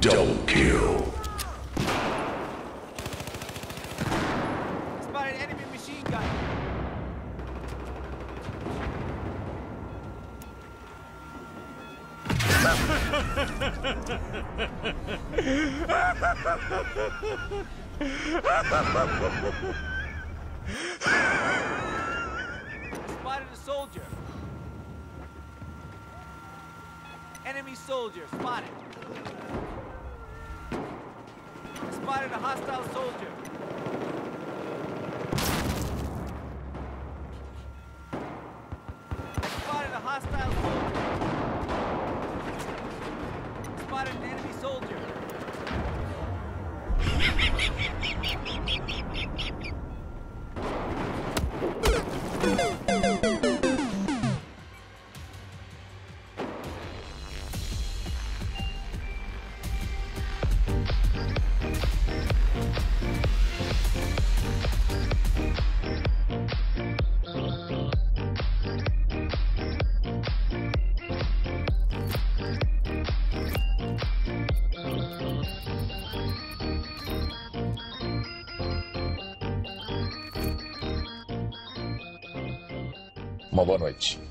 Double kill. Spotted enemy machine gun. Spotted a soldier. Enemy soldier spotted. Spotted a hostile soldier. Spotted a hostile soldier. Uma boa noite.